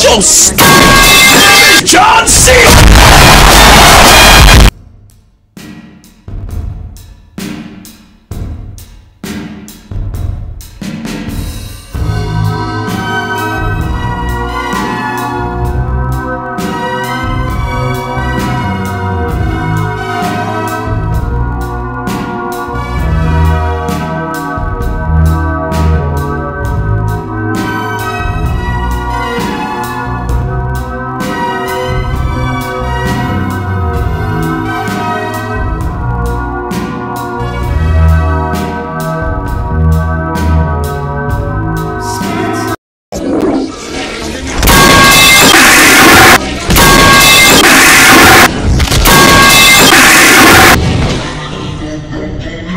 John Cena! King